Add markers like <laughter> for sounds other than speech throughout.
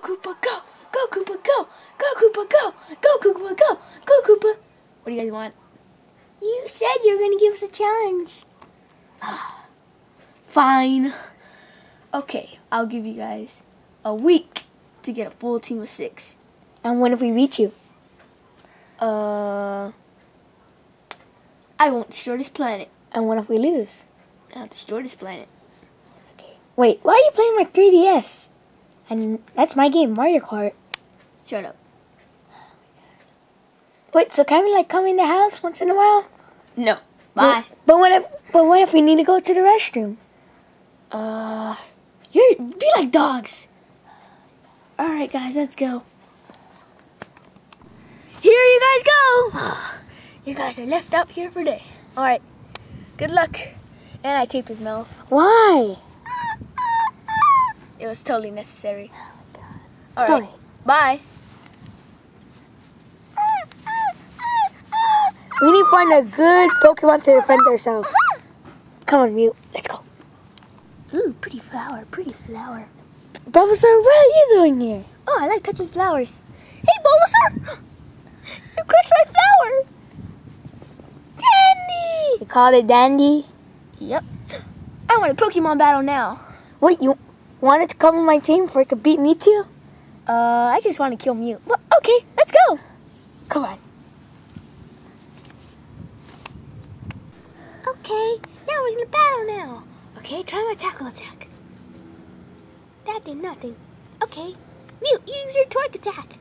Go Koopa, go! Go Koopa, go! Go Koopa, go! Go Koopa, go! Go Koopa! What do you guys want? You said you were going to give us a challenge. <sighs> Fine. Okay, I'll give you guys a week to get a full team of six. And when if we beat you? Uh, I won't destroy this planet. And what if we lose? I'll destroy this planet. Okay. Wait, why are you playing my 3DS? And that's my game, Mario Kart. Shut up. Wait, so can we like come in the house once in a while? No. Bye. But, but what if but what if we need to go to the restroom? Uh, you be like dogs. All right, guys, let's go. Here you guys go. <sighs> You guys are left out here for day. All right. Good luck. And I taped his mouth. Why? It was totally necessary. Oh, All right. Bye. We need to find a good Pokemon to defend ourselves. Come on, Mew. Let's go. Ooh, pretty flower, pretty flower. Bulbasaur, what are you doing here? Oh, I like touching flowers. Hey, Bulbasaur! <gasps> You crushed my flower! Dandy! You called it Dandy? Yep. I want a Pokemon battle now. Wait, you wanted to come on my team before you could beat me too? Uh, I just want to kill Mew. Well, okay, let's go. Come on. Okay, now we're gonna battle now. Okay, try my tackle attack. That did nothing. Okay, Mew, use your Torque attack.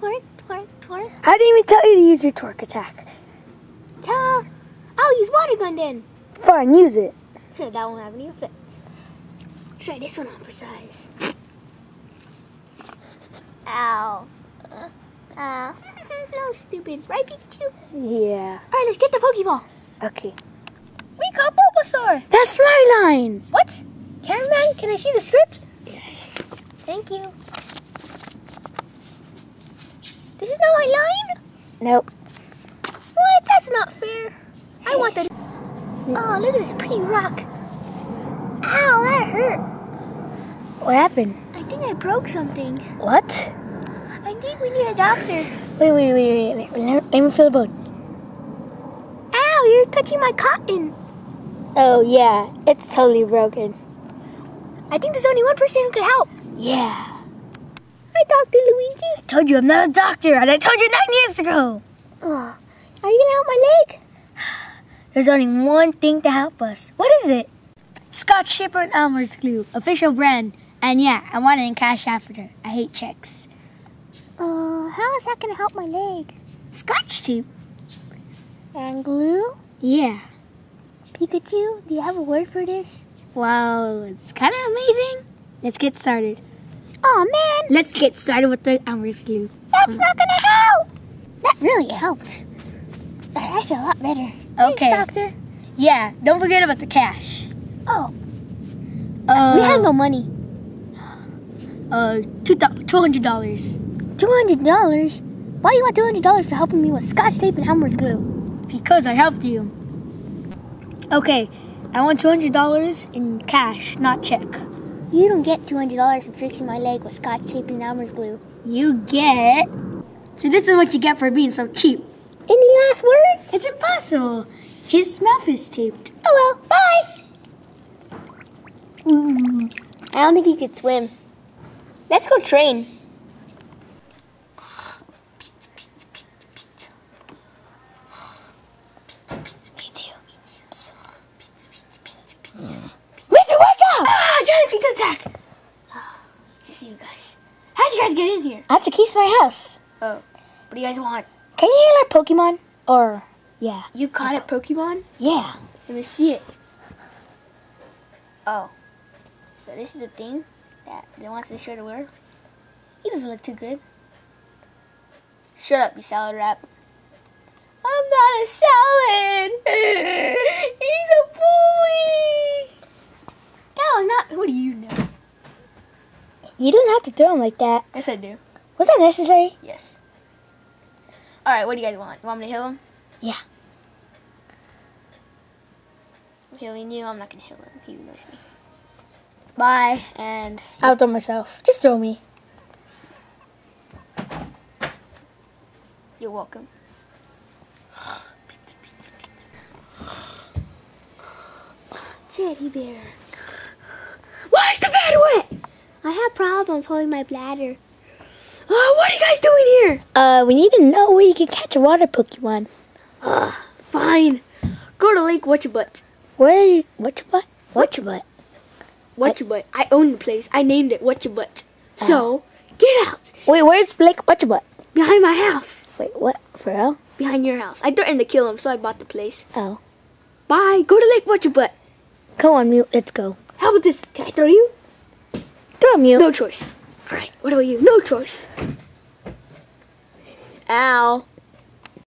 Torque, Torque, Torque. I didn't even tell you to use your Torque attack. Tell. I'll use Water Gun then. Fine, use it. <laughs> that won't have any effect. Try this one on for size. Ow. Uh, ow. <laughs> no, stupid. Right, Pikachu? Yeah. Alright, let's get the Pokeball. Okay. We got Bulbasaur. That's my line. What? Cameraman, can I see the script? Yes. Thank you. This is not my line? Nope. What? That's not fair. I want the... Oh, look at this pretty rock. Ow, that hurt. What happened? I think I broke something. What? I think we need a doctor. Wait, wait, wait, wait. wait. Let, let me feel the bone. Ow, you're touching my cotton. Oh, yeah. It's totally broken. I think there's only one person who could help. Yeah. Hi, Dr. Luigi. I told you I'm not a doctor, and I told you nine years ago. Oh, are you going to help my leg? <gasps> There's only one thing to help us. What is it? Scotch Shipper and Elmer's Glue, official brand. And yeah, I want it in cash after. I hate checks. Uh, how is that going to help my leg? Scotch tape? And glue? Yeah. Pikachu, do you have a word for this? Well, it's kind of amazing. Let's get started. Oh man, Let's get started with the Elmer's Glue. that's not gonna help. That really helped. I I feel a lot better. Okay. Thanks, doctor. Yeah, don't forget about the cash. Oh, Uh, we have no money. Uh, two hundred dollars. Two hundred dollars. Why do you want two hundred dollars for helping me with Scotch tape and Elmer's glue? Because I helped you. Okay, I want two hundred dollars in cash, not check. You don't get two hundred dollars for fixing my leg with Scotch tape and Elmer's glue. You get. So this is what you get for being so cheap. Any last words? It's impossible. His mouth is taped. Oh well, bye. Mm, I don't think he could swim. Let's go train. Wait to wake up! Ah, giant pizza attack! Just you guys. How'd you guys get in here? At the keys to my house. Oh, what do you guys want? Can you heal our Pokemon? Or, yeah. You caught a Pokemon? Yeah. Let me see it. Oh. So this is the thing that that wants this shirt to wear? He doesn't look too good. Shut up, you salad wrap. I'm not a salad. <laughs> He's a bully. That was not. What do you know? You don't have to throw him like that. Yes, I do. Was that necessary? Yes. All right. What do you guys want? You want me to heal him? Yeah. I'm healing you. I'm not gonna heal him. He knows me. Bye, and. I'll done myself. Just throw me. You're welcome. <sighs> Teddy bear. Why is the bed wet? I have problems holding my bladder. Oh, what are you guys doing here? Uh, we need to know where you can catch a water Pokemon. Ugh, fine. Go to Lake Whatchabutt. Where? Whatchabutt? Whatchabutt? Your butt? What's oh. your butt? I own the place. I named it Whatcha Butt. Oh. So, get out. Wait, where's Blake? What's your butt? Behind my house. Wait, what? For real? Behind your house. I threatened to kill him, so I bought the place. Oh. Bye. Go to Lake Whatcha Butt. Come on, Mew. Let's go. How about this? Can I throw you? Throw Mew. No choice. Alright, what about you? No choice. Ow.